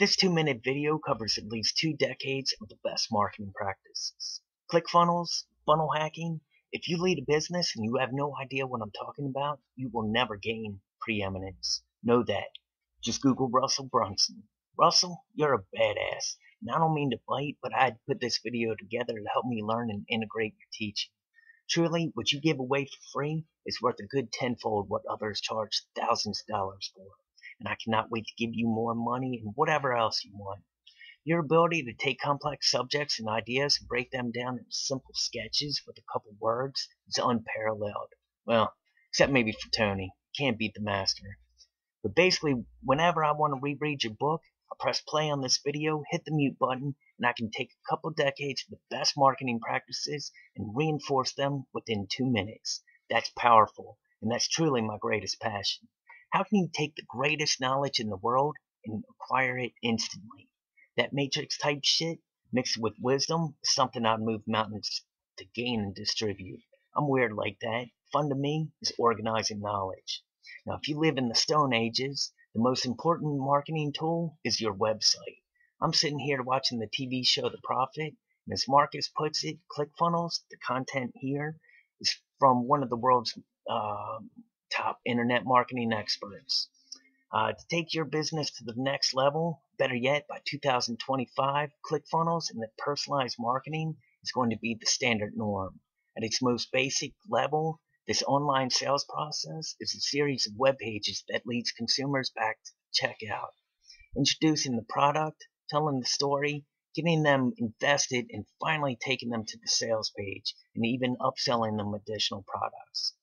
This two minute video covers at least two decades of the best marketing practices. ClickFunnels, funnel hacking. If you lead a business and you have no idea what I'm talking about, you will never gain preeminence. Know that. Just Google Russell Brunson. Russell, you're a badass. And I don't mean to bite, but I put this video together to help me learn and integrate your teaching. Truly, what you give away for free is worth a good tenfold what others charge thousands of dollars for and I cannot wait to give you more money and whatever else you want. Your ability to take complex subjects and ideas and break them down into simple sketches with a couple words is unparalleled. Well, except maybe for Tony. Can't beat the master. But basically, whenever I want to reread your book, I press play on this video, hit the mute button, and I can take a couple decades of the best marketing practices and reinforce them within two minutes. That's powerful, and that's truly my greatest passion. How can you take the greatest knowledge in the world and acquire it instantly? That matrix type shit mixed with wisdom is something I'd move mountains to gain and distribute. I'm weird like that. Fun to me is organizing knowledge. Now, if you live in the Stone Ages, the most important marketing tool is your website. I'm sitting here watching the TV show The Profit, and as Marcus puts it, ClickFunnels, the content here is from one of the world's uh, top internet marketing experts. Uh, to take your business to the next level, better yet, by 2025, ClickFunnels and the personalized marketing is going to be the standard norm. At its most basic level, this online sales process is a series of web pages that leads consumers back to checkout. Introducing the product, telling the story, getting them invested, and finally taking them to the sales page, and even upselling them additional products.